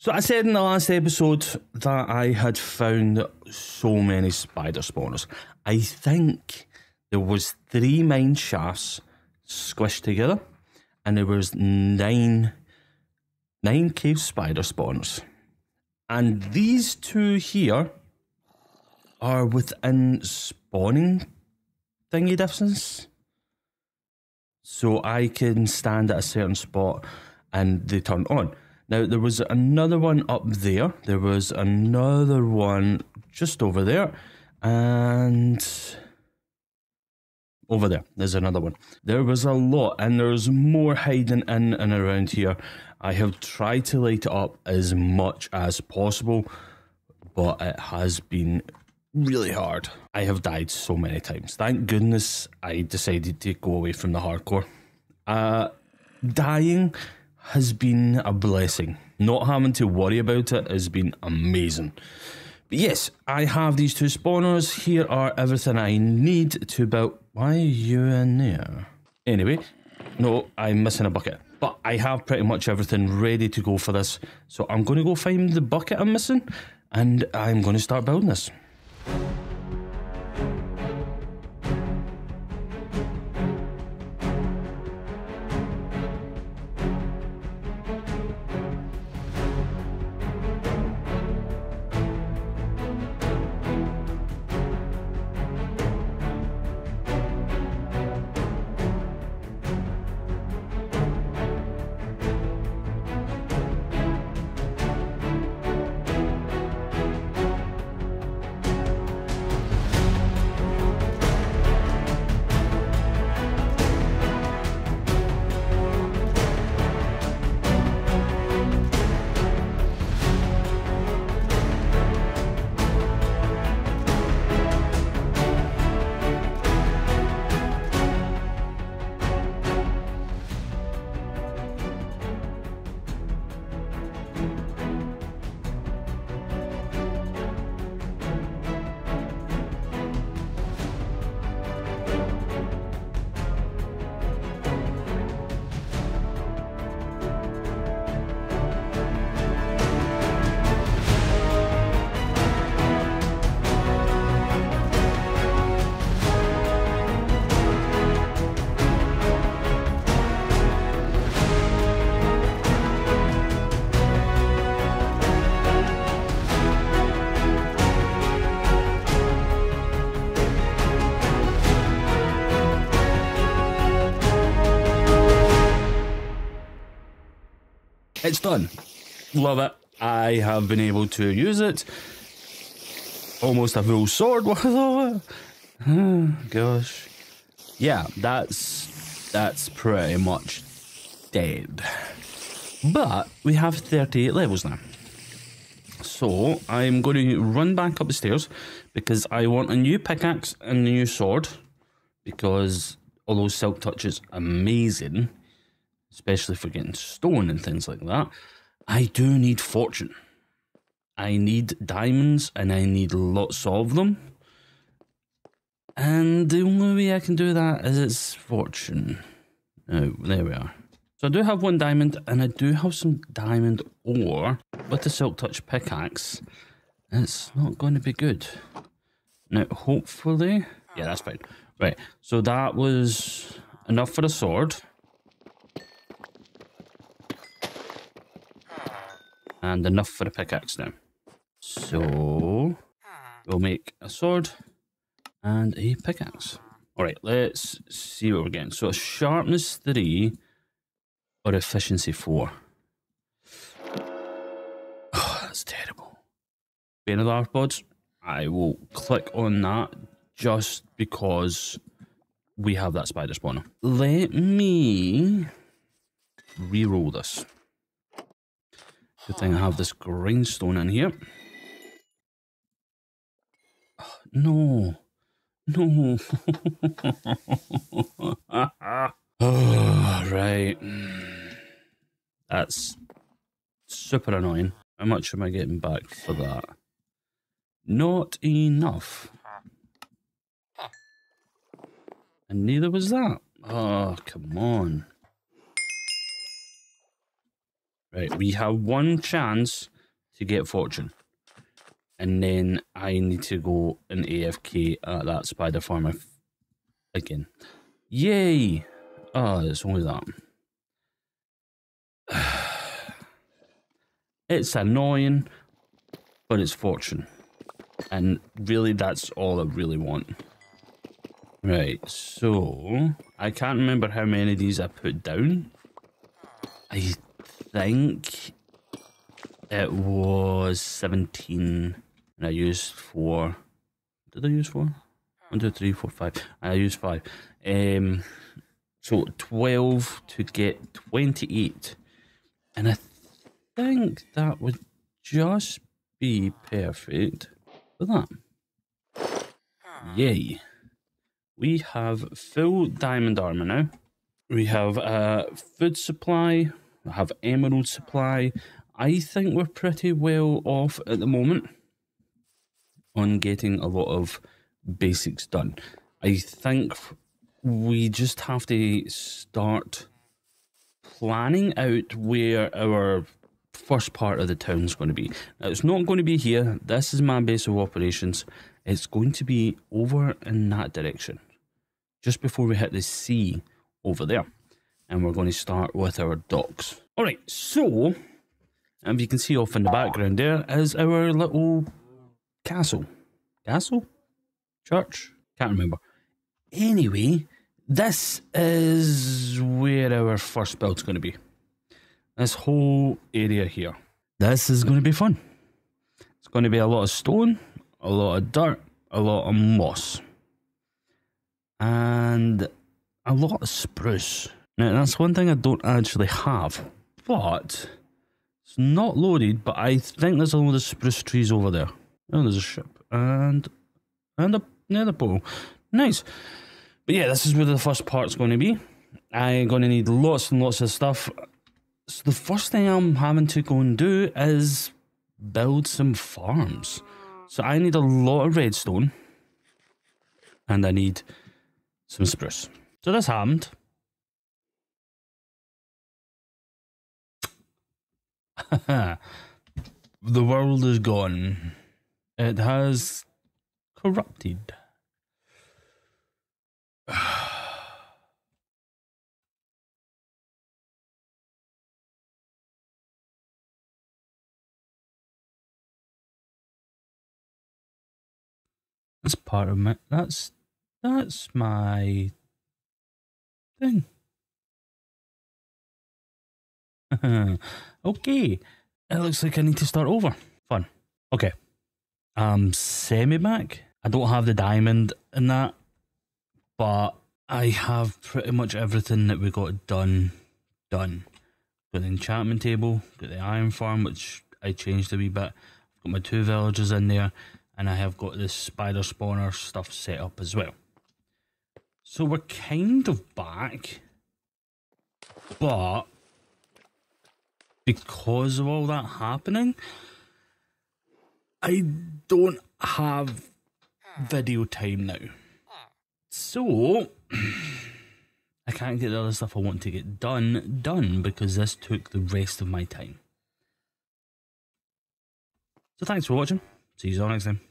So I said in the last episode that I had found so many spider spawners. I think there was three mine shafts squished together, and there was nine nine cave spider spawners. And these two here are within spawning thingy distance. So I can stand at a certain spot and they turn on. Now there was another one up there. There was another one just over there. And over there, there's another one. There was a lot, and there's more hiding in and around here. I have tried to light it up as much as possible, but it has been really hard. I have died so many times. Thank goodness I decided to go away from the hardcore. Uh, dying has been a blessing. Not having to worry about it has been amazing. But yes, I have these two spawners. Here are everything I need to build. Why are you in there? Anyway, no, I'm missing a bucket. But I have pretty much everything ready to go for this. So I'm going to go find the bucket I'm missing and I'm going to start building this. It's done. Love it. I have been able to use it. Almost a full sword with it. Oh, gosh. Yeah, that's that's pretty much dead. But we have 38 levels now. So I'm going to run back up the stairs because I want a new pickaxe and a new sword. Because although Silk Touch is amazing, especially for getting stone and things like that, I do need fortune. I need diamonds and I need lots of them. And the only way I can do that is it's fortune. Oh, there we are. So I do have one diamond and I do have some diamond ore with the Silk Touch pickaxe. It's not going to be good. Now, hopefully... Yeah, that's fine. Right, so that was enough for the sword. And enough for a pickaxe now. So we'll make a sword and a pickaxe. All right, let's see what we're getting. So sharpness three or efficiency four. Oh, that's terrible. Of the. I will click on that just because we have that spider spawner. Let me re-roll this. Good thing I have this grindstone in here. No. No. oh, right. That's super annoying. How much am I getting back for that? Not enough. And neither was that. Oh, come on. Right, we have one chance to get fortune. And then I need to go an AFK at that spider farm again. Yay! Oh, it's only that. it's annoying, but it's fortune. And really, that's all I really want. Right, so I can't remember how many of these I put down. I think it was 17 and I used four. Did I use four? One, two, three, four, five. I used five. Um, so 12 to get 28. And I think that would just be perfect for that. Yay. We have full diamond armor now. We have a food supply. Have emerald supply. I think we're pretty well off at the moment on getting a lot of basics done. I think we just have to start planning out where our first part of the town is going to be. Now, it's not going to be here. This is my base of operations. It's going to be over in that direction, just before we hit the sea over there. And we're going to start with our docks. All right, so, if you can see off in the background there is our little castle. Castle? Church? Can't remember. Anyway, this is where our first build's going to be. This whole area here. This is going to be fun. It's going to be a lot of stone, a lot of dirt, a lot of moss, and a lot of spruce. Now, that's one thing I don't actually have, but it's not loaded, but I think there's a lot of spruce trees over there. Oh, there's a ship and and a nether portal. Nice. But yeah, this is where the first part's going to be. I'm going to need lots and lots of stuff. So the first thing I'm having to go and do is build some farms. So I need a lot of redstone. And I need some spruce. So this happened. the world is gone. It has corrupted. That's part of my. That's that's my thing. okay, it looks like I need to start over. Fun. Okay, um, I'm semi back. I don't have the diamond in that, but I have pretty much everything that we got done. Done. Got the enchantment table, got the iron farm, which I changed a wee bit. Got my two villagers in there and I have got this spider spawner stuff set up as well. So we're kind of back, but because of all that happening, I don't have video time now. So, I can't get the other stuff I want to get done, done because this took the rest of my time. So thanks for watching. See you all next time.